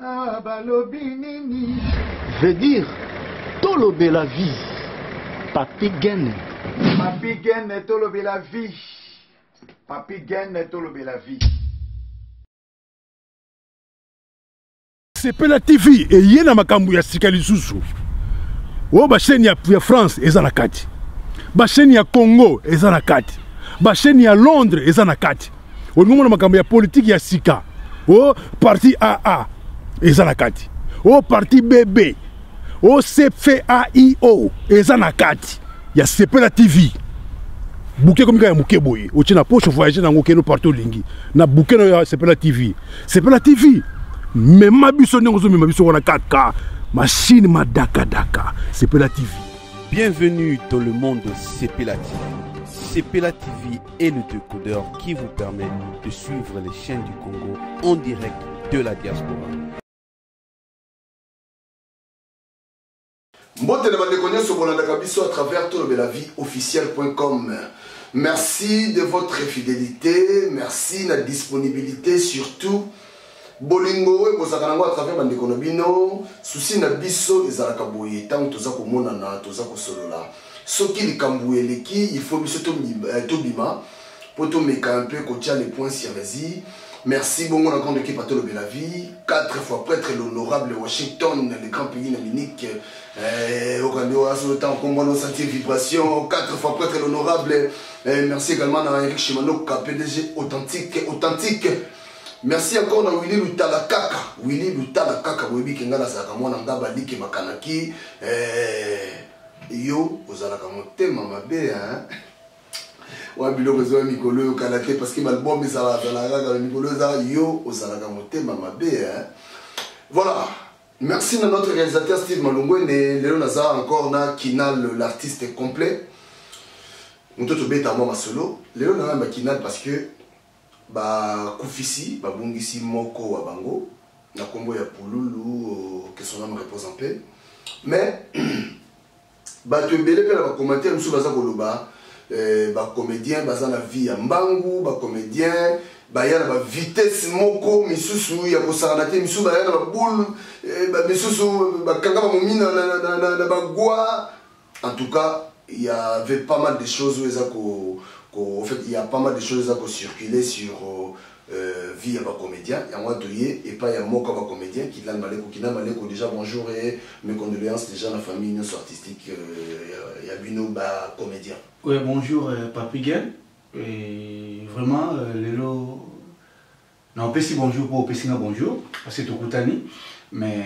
Ah, balobi nini? Veut dire tolobela vie. Papi Gene. Papi Gene tolobela vie. Papi Gene tolobela vie. sepela tv eye na makambo ya sika lisusu oyo oh, bachaine ya, ya france eza na kati bachaine ya congo eza na kati bachaine ya londres eza na kati olingi omona makambo ya politiki ya sika o oh, parti aa eza na kati o oh, parti bb o oh, cfaio eza na kati ya sepela tv buke ekomi kaka ya moke boye otye na poche voyage na yango okende parti olingi na buke na yo ya sepela tv sepela tv mema biso ndenge ozomema biso wana kaka mashine madakadaka sepela tv bienvenue dans le monde sepela tv sepela tv et le décodeur qui vous permet de suivre les chaînes du Congo en direct de la diaspora. mbotele bandeko nyonso bolandaka biso à travers tolobela vie officielle.com merci de votre fidélité merci na disponibilité surtout bolingo oyo bozalaka nango à travers bandeko na bino susi na biso ezalaka boye ntango toza komonana toza kosolola soki likambo eleki il faut biso eh, tobima mpo tomeka un peu kotya le point sur les i merci bongo na grande équipe atolobe la vie quatre fois prêtre l'honorable washington le grand pays na minique eh, okandi oyo aso ntango nkombo no sentir vibration quatre fois prêtre l'honorable eh, merci également na henrik shimanoka pdg authentique authentique Merci encore na Willy Lutala kaka. Willy Lutala kaka boyebi ke nga nazalaka mwana ngaba like makanaki. Eh, yo ozalaka motema mabe hein. Wa biloko ezwa mikolo yo kala te parce que balbum ezala azala kaka mikolo eza yo ozalaka motema mabe hein. Voilà. Merci na notre réalisateur Steve Malungwende lelo naza encore na Kinal l'artiste complet. Moto tobeta mwa masolo. Lelo na na Kinal parce que Bakufisi babungisi moko wa bango na kombo ya Pululu, que son ame repose en paix. Mais bato ebele mpe na bacommentaire mosusu baza koloba eh, bacomédien baza na vie ya mbangu, bacomédien baya na bavitesse moko misusu ya kosakana te misusu baya na baboule eh, misusu bakangama momina na bagwa En tout cas, il y avait pas mal de choses où eza ko, ko en fait, il y a pas mal de choses eza ko circuler sur euh, vie ya ba comédiens. Ya moi toye et pas ya moka ba comédiens qui lan maleko qui nan maleko déjà bonjour et mes condoléances déjà la famille non artistique euh, ya bino ba comédiens. Oui, bonjour euh, Papy Gel. Et vraiment euh, lelo Na opesi bonjour po opesi nga bonjour parce que tokutani mais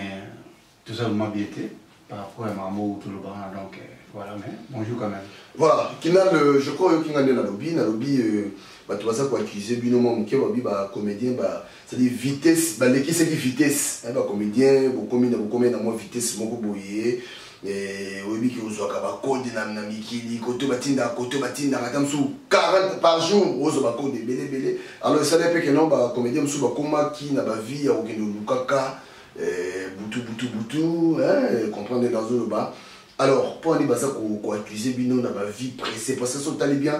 toza vraiment bien te par rapport ya makambo oyo tolobaka donc euh, voilà mais bonjour quand même. Voilà, Kinal, euh, je crois oyoki nga nde nalobi nalobi euh, bato baza koaccuse bino mwa moke babi bacomédien ba c'est-à-dire vitesse balekisaki vitesse na bacomédien bokomi na bokomi na mwa vitesse moko boye Eh, oyebi ke ozwaka bakode na mikili koto batindaka koto batindaka ata mosusu 40 par jour ozwa bakode ebele ebele alors esali mpe keno bacomédien mosusu bakomaki na bavie ya kokende olukaka eh, butu butu butu eh, comprendre nazoloba alors mpo ani baza koaccuse bino na bavie pressé parce que so otali bien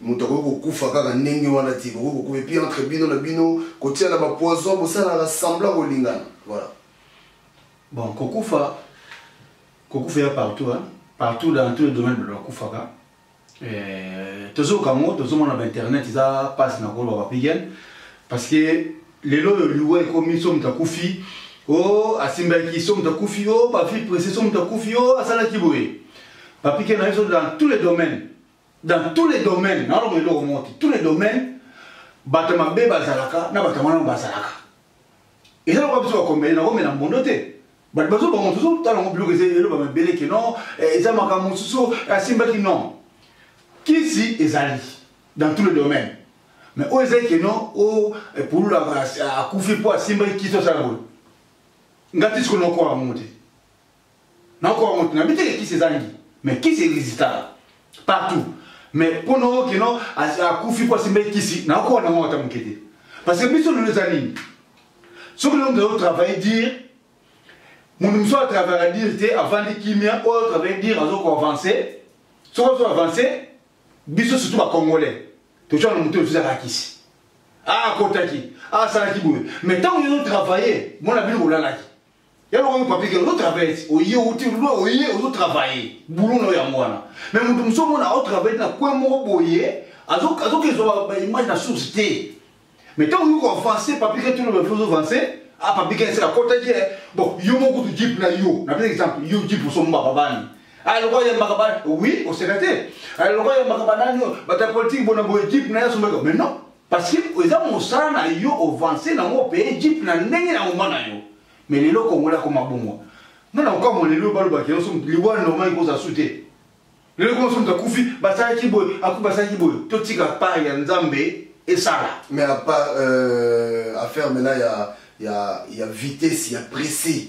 moto akoki kokufa kaka ndenge wana te bokoki kokufa epuis entre bino na bino kotiana bapoison bosalaka sembla kolingana voilà Bon, kokufa, kokufa ya partout, hein? partout dans tous les domaines de bakufaka. Euh, tozoka ngo tozomona ba internet eza passe na kolo ba pigen parce que lelo yo liwa ekomi so moto akufi o oh, asimbaki so moto akufi o oh, bafi presse so moto akufi o oh, asalaki boye bapike na biso dans tous les domaines dans tous les domaines naolongo eloko moko te tous les domaines bato mabe bazalaka na bato yango nano bazalaka eza lokola biso bakomele na komela mbondo te bato bazoboma tozotala yango biloko eza elobama ebele ke non eh, eza makambo mosusu asimbaki non kisi ezali dans tout le domaine mais oyo ezali ke non o eh, pululu akufi mpo asimbaki kisi osala boye nga ti sikonokoa yango te nakoka moto na biteke kisi ezangi mais kisi existaka partout mais mpo nookino akufi mpo asimbe kisi nakoka nango ata moke te parce que biso lelo eza nini soki lelo moto azotravaille dire moto mosusu atravaille dire te avandi kimia oyo atravaille dire azokoavance soki azoavance biso surtout bacongolais tozwa na moto oyo ezozaka kisi akotaki ah, asalaki boye mais ntango ezotravaille mona bino kolalaki ya lokomi papike ozo travaille ti oye outi lwa oye ozo travaille boulot na yango wana mais moto mosusu omona o travaille na coin moko boye azokezwa baimage na source te mais ntango oyoki koavance papike ti loba ozo avance a papike ese akotaki eh. bon yo moko kutu jipe na yo na pesa exemple yo jipe osombaka bani aloko ayembaka bani oui oseka te aloko ayembaka banani bata politike bona boye jipe na ye asombaka mais non parce que eza mosala na yo ovance na ngo paye jeep na ndenge na ngomba na yo mais lelo kongola akoma bongo nga na okamwa lelo balobaki yo somo liwa normal ikoza su te lelo koza somo takufi basalaki boye aku basalaki boye totika part ya nzambe esala mais apa euh, affaire mela ya, ya, ya vitesse ya pressé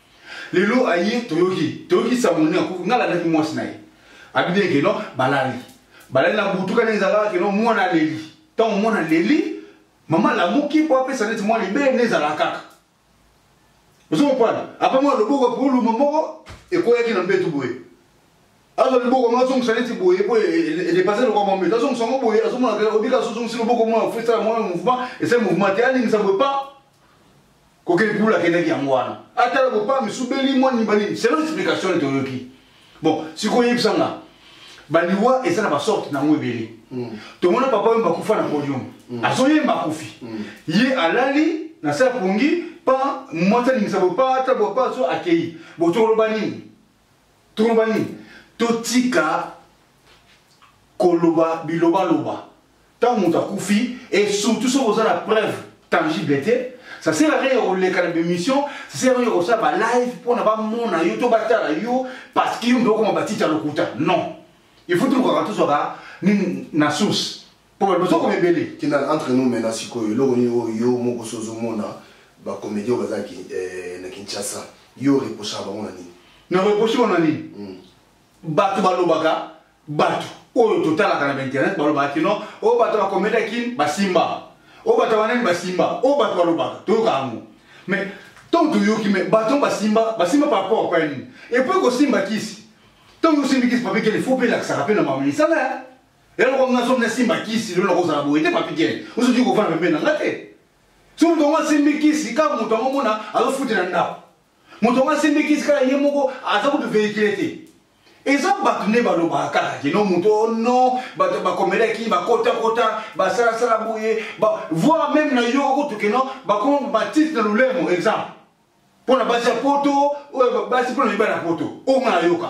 lelo aye toyoki toyoki sango nini akufi nga alandaki mwasi na ye abimi eke no balali balali na butu kani ezalaka ke no mwana aleli ntango mwana aleli mama alamuki mpo apesa neti mwana libele nde ezalaka kaka ozo kopana apa mwana loboko mpo oluma moko ekweyaki na mbetu boye azwa liboko yango azongisa neti boye mpo edepase lokwa mwa mbetu azongisa yango boye azomona obika azozongisi loboko mwana ofesala mwana mouvement esali mouvement te alingisa boye pa kokende bula akendaki yango wana atala bopa misubeli mwa nimba nini selon explication nini toyoki bon sikoyo yebisa nga baliwa eza na basorte na yango ebele hmm. tomona papa oyo bakufa na podium hmm. azoyemba akufi hmm. ye alali na sa pongi pa mwasi alingisa bopa ata bopa so akei bo tokoloba nini tokoloba nini totika koloba bilobaloba ntango moto akufi et surtout soki oza na preuve tangible te ça sert à rien ya koleka na bémission ça sert à rien ya kosala balive mpo na bamona yo to batala yo parce que yo mpe okoma batita lokuta non il faut tolukaka tozwaka nini na source mpo bato bazokoma ebele tina entre nous maintenant sikoyo eloko nini oyo yo moko so ozomona bacomédien oyo bazalaki eh, na kinshasa yo reprochaka bango na nini na reproche bango na nini hmm. bato balobaka bato oyo totalaka na bainternet balobaka kino oyo oh, bato bakomeda kin basimba oyo oh, bato banani basimba oyo oh, bato balobaka toyoka yango mais ntango toyoki me bato basimba basimba par rapport apa nini epuis kosimba kisi ntango osimbi kisi papi kele fo mpe elakisaka mpe na mamisala ya eloko nga somi nasimba kisi lelo nakozala boye te papi kele ozoki kofana pembe na nga te soki moto yango asimbi kisi kaka moto yango mona azofutela ndako moto yango asimbi kisi kaka ye moko aza kutu vehicule te eza bato nde balobaka kaka kino moto oh no bato bakomelaki bakotakota basalasala boye voir meme na yo kutu kino bakoma batite na lolemo exemple mpo na basi ya poto oyo basi mpo na mibali ya poto oyo nga nayoka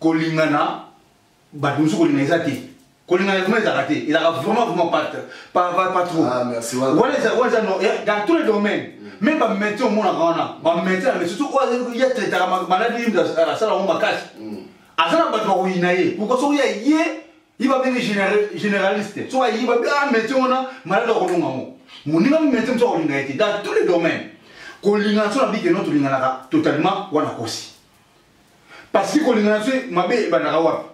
kolingana bato mosusu kolinga eza te kolingana vraimen ezalaka te ezalaka vraiment vraiment patro ah, wana eza eh, dans tous les domaines me mm. bamete omonaka wana bamete na mete surtout oyo ya traitaka maladi yimbi asala yango makasi mm. aza na bato bakoyina ye pourkoi soki ya ye ye babengi généraliste soki ayiba ah, mete wana maladi akolonga yango moninga mete mosu akolinga ye te dans tous les domaines kolingana so na bikeno tolinganaka totalement wana kosi parce que kolinga na biso mabe ebandaka wapi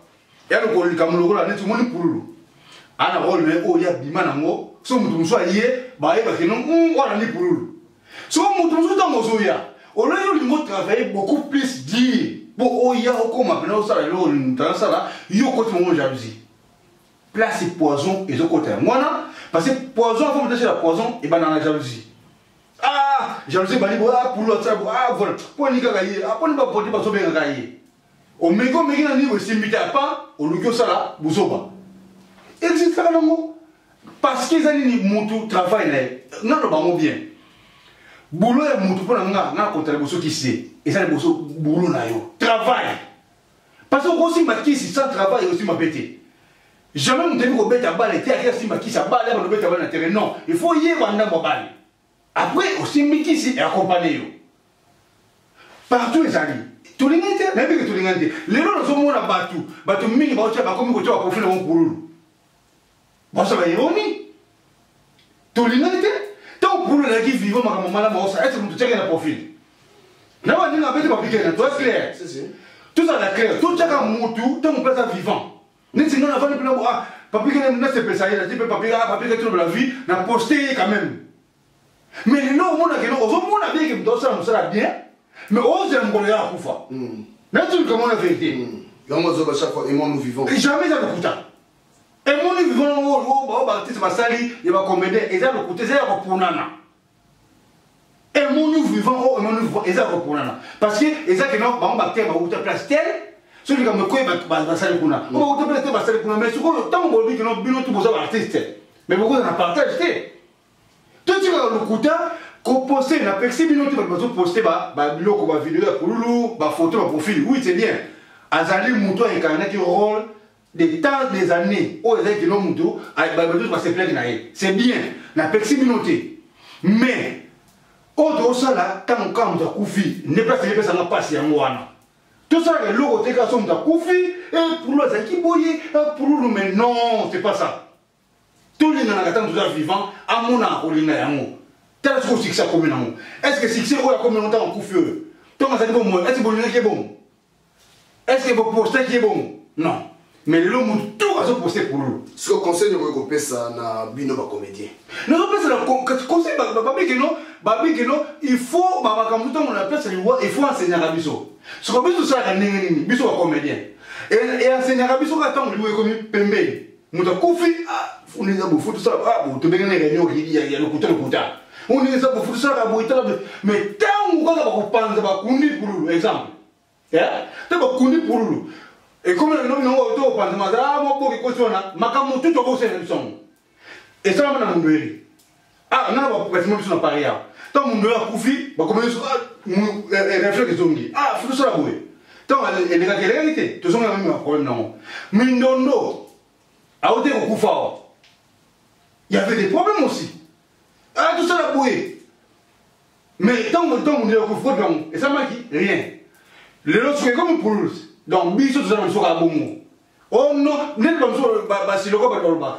ya lokolo likambo lokola neti omoni pululu ana role na ye oyo ye abima nango so moto mosusu aye bayebake no hmm, wana ni pululu so moto mosusu ntango ozoya oloi olingi otravaille beaucoup plus dire mpo oya okoma mpena osala eloko olingi moto asala yo okoti mongo jalousie place poison ezokota yango wana parce que poison afo moto asala poison ebandaka na jalousie ah jalousie bali bo ah pulu atsa bo ah voilà ko ni kaka ye ah ko ni ba pote ba so benga ka ye o me ko me kina ni bo simbi ta pa o lu kyo sala bu so ba exit kaka nango parce que ezali ni mutu travail na ye nga lo bango bien boulot ya mutu pona nga nga kontala boso ki se ezali boso boulot na yo travail Parce que okosimba kisi sans travail osimba mpe te. Jamais moto ayebi kobeta bale te ake asimba kisi abale abanda obeta bale na terrain. Non, il faut oyeba ndambo ya bale. Après osimbi kisi e accompagne yo. Partout ezali. Tolingi te, nayebi ke tolingani te. Lelo nazomona bato, bato mingi baotya bakomi kotya baprofil na bango kululu. Bosa ba ironi. Tolingani te. Tant pour le qui vivant makambo malamu osa est-ce que mutu tiaka na profil? Na ba ndinga bete ba bikena, toi clair. Si si. Tout ça la clair. Tout tiaka mutu tant pour être vivant. Neti ngana fani pula ah papi kene mna se pesa yela, tipe papi ah papi kene trouble la vie, na poster quand même. Mais les gens mona kene ozo mona bien que mutu osala musala bien, mais ozo mukolo ya kufa. Mm. Neti kama na vérité. Mm. Yango zoba chaque fois et moi nous vivons. Jamais ça ne coûte. emoni vivant yango oyo bao baartiste basali ya bacomédien eza lokuta eza ya koponana emoni vivant oyo emoni vivant eza ya koponana parce que eza kena bango bacteur bauta place tele soki likambo ekoye basali kuna o bauta place te basali kuna mais sikoyo ntango bolobi kena bino tu boza baartiste mais bokoza na partage te totikaka lokuta koposte napekisi bino te bato bazoposte babiloko bavideo ya kululu bafoto baprofil oui c'est bien azali moto aekanaki role de temps des années oyo ezali kino motu bato baseplaki na ye c'est bien napekisi bino te mais oyo tokosala ntango kaka moto akufi nde place epesanga mpasi yango wana tosalaka eloko te kaka so moto akufi epulu eh, azalaki boye epululu eh, mais non c'est pas ça tolinganaka ntango toza vivant amonaka kolinga yango tala soki osikisi akomi nango est ce que sikisi oyo akomi nango ntango akufi oyo ntango azali bomoi est ce bolingaki ye bongo est ce que bopostaki ye bongo non mais lelo motu tu azoposte pululu siko conseil nini okoki kopesa na bino bacomédien nazopesa na conseil babikino babikino il faut bamakambo ntango na place ya liwa il faut ensegnaka biso siko biso tosalaka ndenge nini biso bacomédien e ensegnaka biso kaka ntango liwa ekomi pembeni moto akufi funa eza bofu tosala abo tobenge na réunion ya lokuta lokuta ona eza bofu tosalaka boye tala mais ntango kaka bakopanza bakundi pululu exemple te bakundi pululu ekomi na bino bino oyo tokopanza mazala mwa boki kosi wana makambo motutu akosala na biso yango esalama na mondweli ah nana batima biso na paris awa ntango mondo ya kufi bakoma biso ah, eh, eh, reflexe ezongi ah fotosala boye ntango elekaki elekaki te tozongela mimi baproblème nango mindondo aote kokufa awa yavait des problèmes aussi ah tosala boye mais ntango ntango mondo ya kufi koti bango esamaki rien lelo soki ekomi puluse donc biso tozala na biso kaka bongo ono oh, neti bamosusu basiloko bato balobaka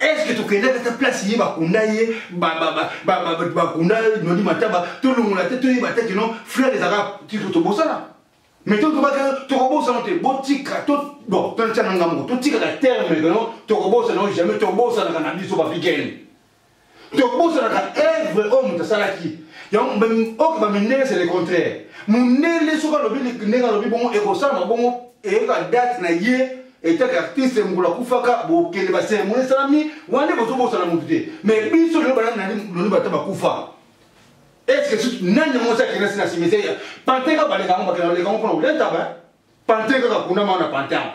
est ce que tokendaka ata place ye bakunda ye bakunda nodi mataba tolongola te toyeba te kino fleur ezalaka tiko tobosana mais totobaka tokobosana te botika bon totya na ngambo totikaka terme kino tokobosana jamais tobosanaka na biso bapikeni tobosanaka evre oyo moto asalaki oke bamindele se le contraire mondele soki alobi ndenge alobi bongo ekosalama bongo eyeba date na ye etake artiste mokolo akufaka bokende baseremoni esalami wana nde bozobosana motu te mais biso lelo balani bata bakufa eske nani yango osi akende si na cimetière pante kaka baleka yango bakenda baleka yango mpona koleta ba pante kaka kuna mao na pante yango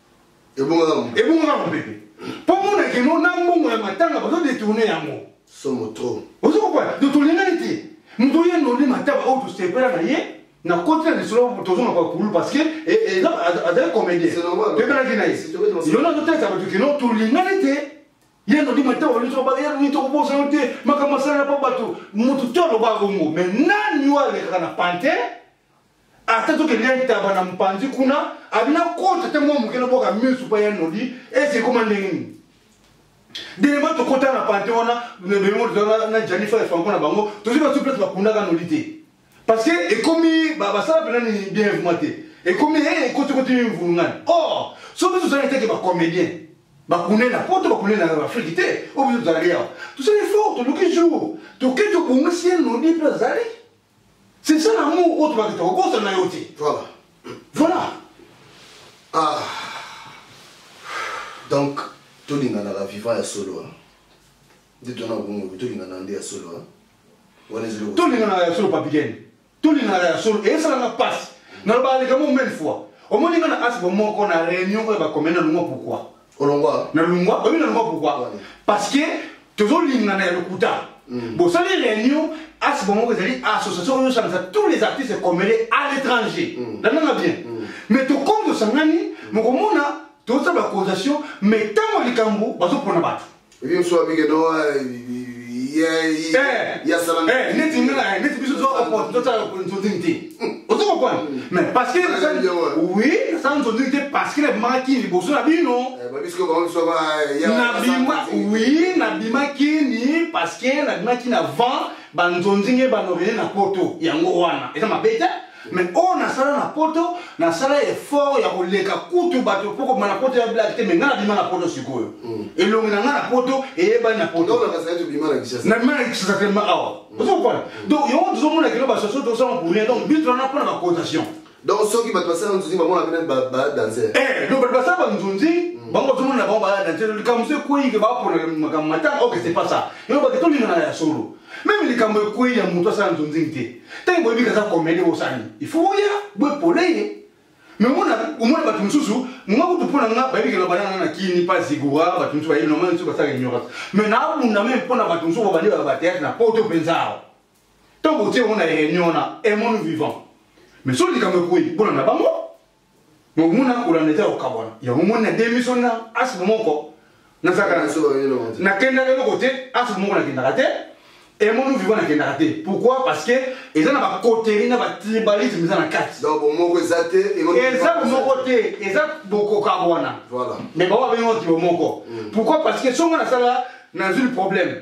ebongaka mopepe mpo mona keno na mbongo ya matanga bazodetourne yango somo trop ozo kokola donc tolingani te moto oye nonde mataba oyo tosepela na ye na koti na lisolo tozonga kwa kulu parce que eh, eh, azali comédien tobelaki na ye yo nazotalisa bato kino tolingani te ye nonde mataba olinsobayerongi tokobosana te makambo asalana mpo bato moto to alobaka bongo mais nani oyo alekaka na pante ata tokende ya ntaba na mpanzi kuna abina kota te mwa moke naboka misu mpa ya nodi esi ekoma ndenge nini delema tokota na pante wana na janifa ya franco na bango tozwi basu mpe bakundaka nodi te parce que ekomi basala mpena nini bien vrima te ekomi e ekotikoti mivulungani or so biso tozalaki teke bacomédien bakune na poto bakune na afrike te oyo biso tozalaki awa tosali fort toluki jour toke tobongisi ye nodi mpe azali C'est ça l'amour oyo tobakita kokosa na yo te. Voilà. Voilà. Ah. Donc tolinganaka vivant ya solo hein. nde tona bongo tolinganaka nde ya solo hein. wana ezali tolinganaka ya solo papikene tolinganaka ya solo esalanga mpasi nalobaka likambo mille fois omoni nga na asi bomoko na réunion oyo bakomena longo pourquoi olongwa na longwa oyebi na longwa pourquoi parce que tozolingana ya lokuta hmm. bosali réunion asi bango ezali association oyo osalisa tous les artistes comele à l'étranger hmm. lanana bien hmm. mais tokomi tosangani mokomona tozosala bacausation mais ntango likambo bazopona bato Ebi musu wa bike no neti nga neti biso tozala nzondini te ozo kopona mais parce que oui nasala nzondini te parce que nabimaki liboso na bino nabima oui nabimaki ni parce que nabimaki na vent banzonzi nge banorene na poto yango wana eza mabe te mais oyo oh, nasala na poto nasala effort ya koleka kutu bato mpo kobima na poto ya blak te mais ngai nabima na poto sikoyo hmm. elongi na ngai na poto eyebani na potonabima na kisasa telema awa hmm. ozokola hmm. donc yango tozomona kino basoso tosala pour rien donc bitu wana mpo na bacotation donc soki bato basala nzunzi bamona pene badanser eh, donc bato basala banzunzi bango tozomona na bango badanser likambo so ekweyike bapona makambo matanga oke c'est pas ça yango bato tolingana ya solo meme likambo ekwei ya moto asala nzunzing te ntango boyebi kaza komedi bosala nini il faut oya boepole ye me omona omona bato mosusu nga kutu mpo na nga bayebi kelo banana na kini mpa zigura bato mosusu bayebi nomai mosusu basala ignorance me naabunda meme mpo na bato mosusu babandi baya bateatre na poto mpenza awa ntango botie yango na réunion na emonu vivant me so likambo ekwei mpona na bango mais omona kolanda eza kokabwana yango omoni na demi so na asbe moko nazalaka nakendaka eloko te asbe moko nakendaka te emoni viva nakendaka te pourquoi parce que eza na bacoteri na batribalisme eza na kati eza bomoko te eza bokokabwana mais bango babengi kibo moko mm. pourquoi parce que songo nasala nazwi problème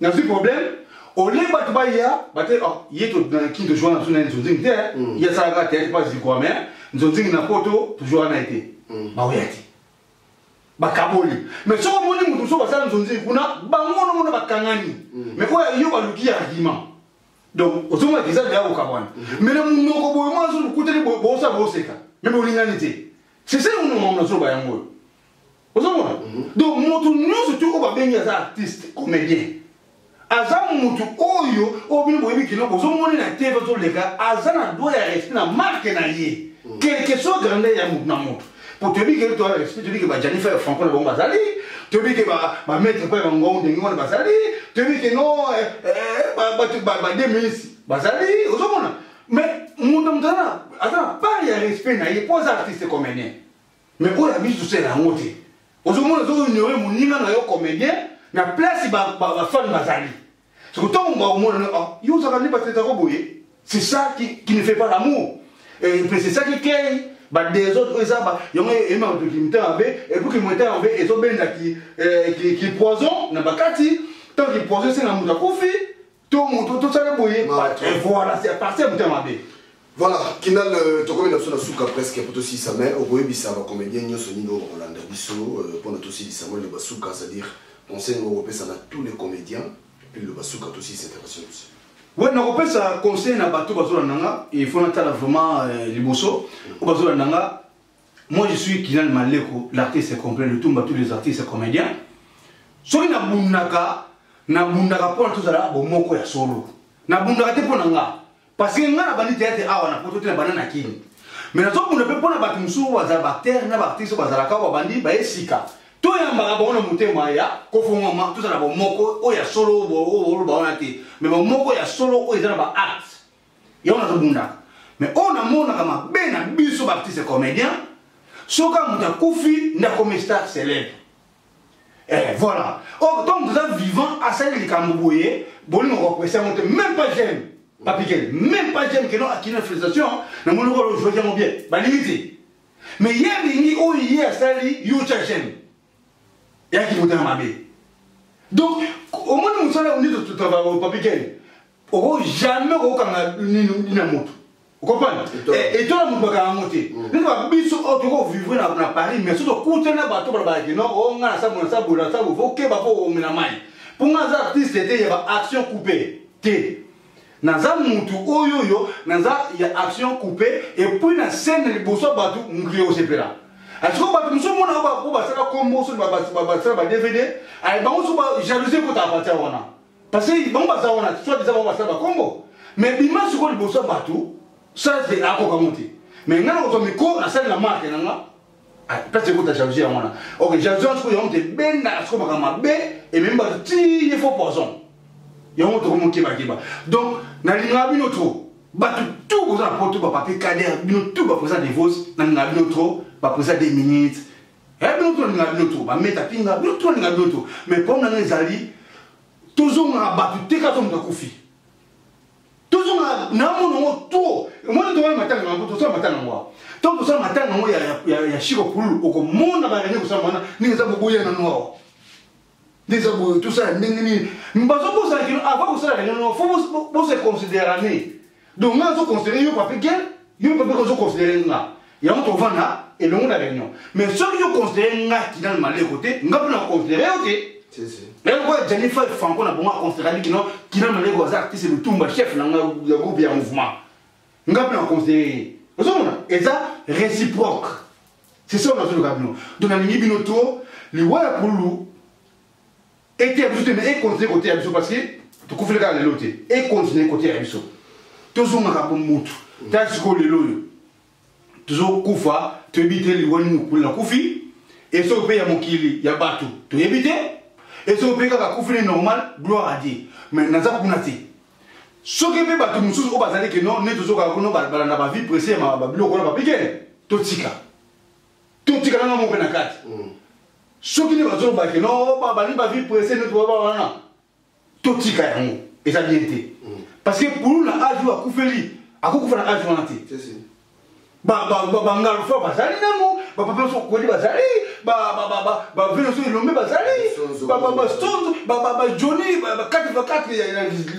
nazwi problème olie bato baya bate oh, ye toki tozwa na biso na ye nzonzingi te mm. ye asalaka teyate mpa zikwa me nzonzingi na poto tozwaka na ye te mm. baoya te bakaboli me soki omoni moto mosusu basala nzonzingi kuna bango wana mona bakangani me mm. oyo yo baluki ya argument donc ozomona te eza deya kokabwana me na monoko boye mwana so lokutani bosala boseka me bolingani te sesei monoko mamona zoloba yango oyo ozomona mhm. donc moto nyonso te oyo babengi aza artiste comédien aza motu oyo oyo bino boyebi kino bozomoni na te bazoleka aza na doi ya respect na marke na ye mhm. quelque soit grandeur ya motu na motu po toyebi ke toa respect toyebi ke bajani fere franco na bango bazali toyebi ke bamaître mpe bangongo ndenge wana bazali toyebi ke no eh, eh, bato bademinisi bazali ozomona mais moto moto aza na part ya respect na ye mpo aza artiste comédien mais oyo ya biso tosela yango te ozomona ozoignore moninga na yo comédien na place bafane bazali soko ntongo bakomona ah, yo ozalaka nde batetako boye c'est ça qui, qui ne fait pas l'amour et puis c'est ça qui crée ba désordre eza ba yango ema bato kimita mabe epuis kimweta mabe ezobenda ki, eh, ki, ki poison na bakati ntango ki poison esenga moto akufi to moto tosala boye voilà c'est parti ya moto ya mabe voilà kinal euh, tokomi na biso na suka presque mpo tosilisa mai okoyebisa bacomédien nyonso nini oyo bakolanda biso euh, mpo na tosilisa moi loba suka c'est-à-dire conseil oyo okopesa na tous les comédiens mpe loba suka tosilisa intervention biso we nakopesa conseil na bato bazolanda nga il faut natala vraiment euh, liboso oyo bazolanda nga Moi, je suis Kinal Maleko, l'artiste complet, le Tumba, tous les artistes comédiens. soki nabundaka nabundaka mpo na tozala bomoko ya solo nabundaka te mpo na nga parce que nga nabandi teyate awa na poto te nabanda na kini me nazobunda mpe mpo na bato mosusu bazala baacteur na baactrice bazalaka babandi baye sika toyambaka bango na motema ya kofongwama tozala bomoko oyo ya solo oyo oloba wana te me bomoko ya solo oyo eza na baacte yango nazobundaka mais oyo namonaka mabe na biso baartiste comédien soki moto akufi nde akomi star célèbre eh, voilà or ntango moto aza vivant asali likambo boye bolingo koprese yango te même pas j'aime papikele même pas j'aime keno akina félicitation namoni kolo ojwaki yango bien balingi te mais ye alingi oyo ye asali yo tya j'aime eyaki motema mabe donc omoni mosala nini totavapapiken oko jamais okokanga nini na moto okompana etola moto bakanga ngo te nini ba biso oyo tokovivre na paris mais so tokutani na bato balobaka kino o nga na sabona sabona sabofa okeba mpo omela mai mpo nga aza artiste te ya ba action coupe te naza mutu oyo yo naza ya action coupe epuis na scène liboso ya bato mokili ekosepela asiko bato mosusu mona po basala kombo so basala ba dvd aye bango so jalousie ekota apartir wana parce que bango baza wana soit eza bango basala bakombo mais bima siko liboso ya bato sase akoka ngo te mais ngai nakozwa mikro nasalela marke na nga place ekota jalousie yango wana ok jalousie wana sikoyo yango tebendaka sikoyo makambo mabe ememi bato ti ye fo poison yango tokomokebakeba donc nalingaka bino trop bato tout boza na poto bapapie kader bino tout baprésident de vos nalingaka bino trop baprésident des minutes ya bino to nalingaka bino trop bameta pinga bino to nalingaka bino trop mais problème na ngai ezali tozongaka bato te kaka to moto akufi tozonga na mona yango to omoni tokona matanga yango tosala matanga yango awa ntango tosala matanga yango ya shiko pululu okomona bayangi kosala wana ndenge eza boboya nano awa nde eza boye tosala ndenge nini bazobosana kino avant kosala kinono fo bose considerane donc nga azoconsidere yo pape gel yo pape ozoconsidere nga yango tovanda elongo na réunion mais soki yo considere nga kinal maleko te nga mpe na considere yo te nayekoya janifa franco na bongo aconsideraki kino kinal maleko aza artiste lutumba chef na nga ya groupe ya mouvement nga mpe na considere ye ozomona eza réciproque c'est ça nazoloka bino donc nalingi bino to liwa ya pululu eteya biso te me ekontinue koteya biso parce que tokufeli kaka lelo te ekontinue koteya biso tozongaka bomutu ta sikoyo lelo oyo tozokufa toyebi te liwa nini okuli na kufi esoki mpe ya mokili ya bato toyebi te esoki mpe kaka kufi ne normal gloire a dieu mais naza kuna te soki mpe bato mosusu oyo bazali ke no neti ozokaka kuno balanda bavie presse ya babiloko wana bapike totika totika nanga moko mpe na kati mm. soki nde bazoloba ke no babandi ba vie presse nde toba wana totika yango eza bien te mm. parce que pulu na age oyo akufeli akokufa na age wana te bangalo fo bazali nango bapapa nyonso okweli bazali bavie nyonso elombe bazali bastonzo bajoni bakati bakati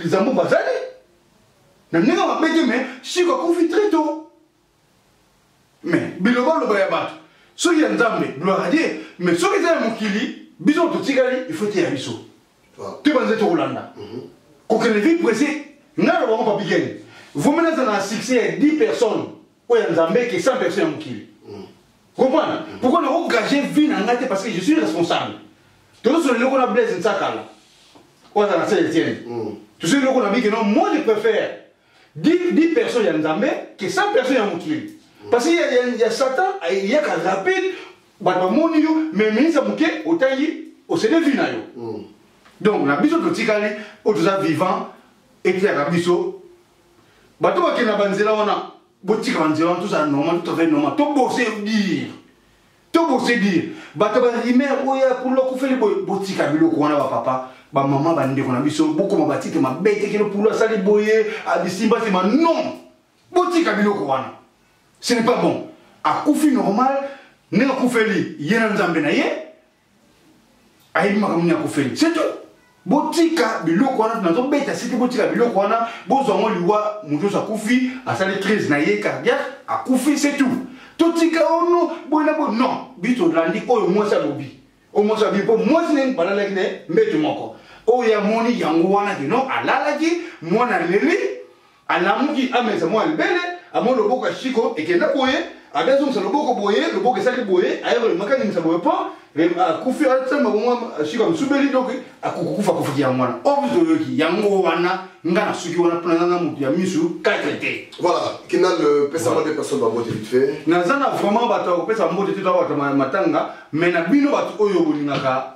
lizambo bazali na ndenge mabe te mai siko akufi très tôt mais bilobaloba ya bato soki ya nzambe gloire a dieu mais soki eza ya mokili biso totikali ifo eteya biso te banze tokolanda mhm. kokende vie presi ngai lobango papikene vomi nazala na succès ya 10 personnes oyo ya nzambe ke 100 personnes ya mokili mhm. comprendre mhm. pourquoi nakogage vie na ngai te parce que je suis responsable tozosolo eloko na blaise nsakala oyo azala na sel etienne tosolo eloko na bikeno moi je préfère Dit, dit personne ya Nzambe, que ça personne ya mokili. Parce qu'il y, a, il y a Satan, il y a qu'à rapide, bato amoni yo, mais minisa moke, otangi, osede vi na yo. Mm. Donc, na biso totikali, oyo toza vivant, eteyaka biso. Bato bakenda banzela wana, botika banzela wana, tozala normal, tout à fait normal, tobose dire. to bose dire bato ba rimer oyo ya kulokufeli boye botika biloko wana bapapa bamama bandeko na biso bokoma batite mabe te kino pulu asali boye abisimba nsima non botika biloko wana ce n'est pas bon akufi normal ndenge akufeli ye na nzambe na ye ayebi makambo nini akufeli c'est tout botika biloko wana nazobeta sete botika biloko wana bozwa yango liwa moto oso akufi asali crise na ye cardiaque akufi se tout totika ono boye na boye non bi tolandi oyo mwasi alobi oyo mwasi alobi mpo mwasi nani balalaki na ye mbeto moko oyo amoni yango wana kino alalaki mwana leli alamuki amesa mwa libele amoni loboko ya shiko ekenda boye abi azongisa loboko boye loboko esali boye ayemakangisa boye po akufi asalima bongo shiko amsubeli donc akokufa kofaki yango wana obis oyoki yango wana nga nasuki wana mpona nanga moto ya misu katre te voilà kinal pesa mwa de personne bamote vite fait naza na vraiment bato ya kopesa mbote te to bato matanga mais na bino bato oyo bolingaka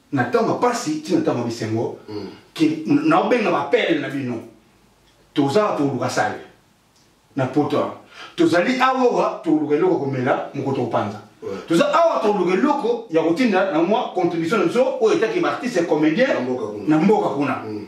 na ntango ya mpasi ti na ntango ya bisengo ke naobenga bapele na bino toza awa tokoluka sale na poto awa tozali awa tokoluka eloko komela moko tokopanza toza awa tokoluka eloko ya kotinda na mwa contribution na biso oyo etaki baartiste comédien na mboka kuna mm.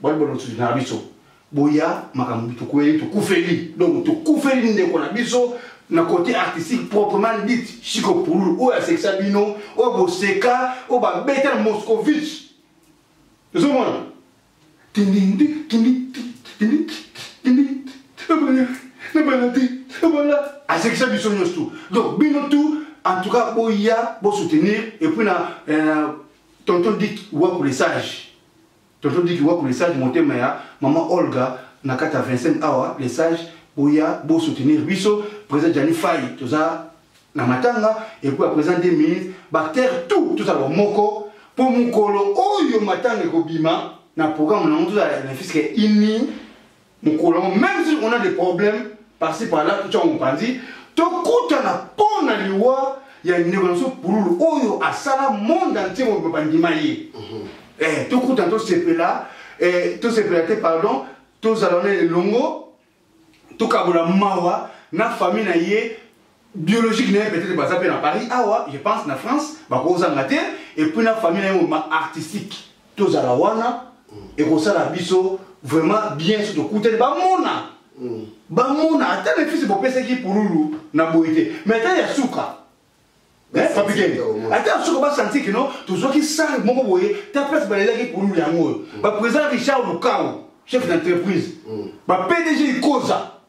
bwana bwana mosusu na biso boya makambo tokweli tokufeli donc tokufeli ndeko na biso na côté artistique proprement dit chiko pululu oyo asekisa bino oyo boseka oyo babeta na moscovitch ozomona tindindi asekisa biso nyonso tu donc bino tu en tout cas boya bosoutenir et puis na euh, tonton dit wa pour les sages Tonton Diki wapi le sage motema ya maman Olga na kati ya Vincent awa le sage boya bo soutenir biso président Gianni Faye toza na matanga et puis à présent 2 minutes bactère tout tout alors moko po mukolo oyo matanga ekobima na programme na mutu za na fiske ini mokolo yango meme si on a des problèmes parci par là totya yango mopanzi tokutana mpo na liwa ya ndeko na biso pululu oyo asala monde entier oyo bandima ye mhm. eh, tokutana tosepela eh, tosepela te pardon tozala na elongo tokabola mawa na famille na ye biologique naye peut-être baza mpe na paris awa je pense na france bakozanga te epuis na famille na yango ma artistique tozala wana mm. ekosala biso vraiment bien so tokutani bamona mm. bamona ata na fisi bopesaki pululu na boye te mais ata ya suka papikeni ata ya suka basanti kino tozwaki sale moko boye ta place balelaki pululu yango oyo mm. baprésident richard lukau chef d'entreprise bapdg ikoza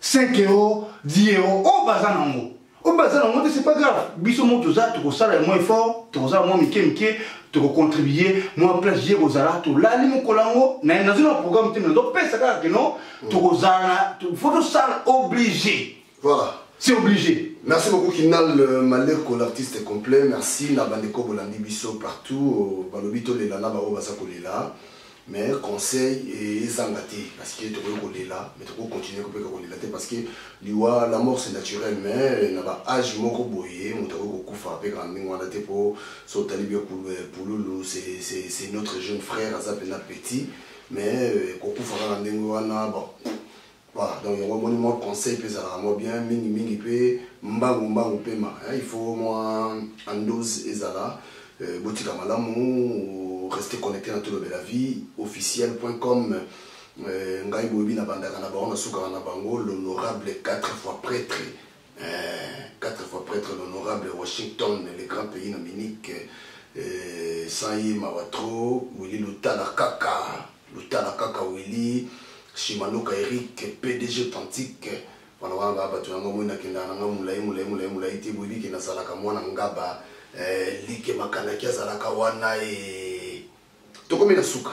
5 euro 10 euro oyo baza nango oyo baza nango te c'est pas grave biso mo toza tokosala ya mwa effort tokozala mwa mike mike tokocontribue mwa place ye kozala tolali mokolo yango naye nazwi na programme te me nazopesa kaka keno tokozala fo tosala oblige voilà c'est oblige Merci beaucoup Kinal euh, Maleko, l'artiste complet. Merci na bandeko bolandi biso partout. Euh, Balobito lela na bao baza kolela. mais conseil ezanga te parce que tokoki kolela mais tokoki continuer kopeka kolela te parce que liwa la mort c'est naturel mais na ba age moko boye moto akoki kokufa apeka na ndenge wana te mpo so otali bie pululu c'est notre jeune frère aza mpena petit mais kokufa kaka ndenge wana bon Voilà, donc yango omoni mwa conseil mpe ezalaka mwa bien mingi mingi mpe mbangu mbangu mpema il faut mwa andose ezala euh, botika malamu reste connecté na tolobela vie officiel point com euh, ngai boyebi nabandaka na bango nasukaka na bango l'honorable 4 fois prêtre Eh, quatre fois prêtre l'honorable Washington le grand pays na Munich eh, sans ye mawa trop Willy Lutala kaka Lutala kaka Willy Shimanoka Eric PDG authentique wana wana ba bato yango moi nakendaka nanga molai molai molai molai te boyebi ke nazalaka mwana ngaba eh, like makanaki azalaka wana e tokomi na suka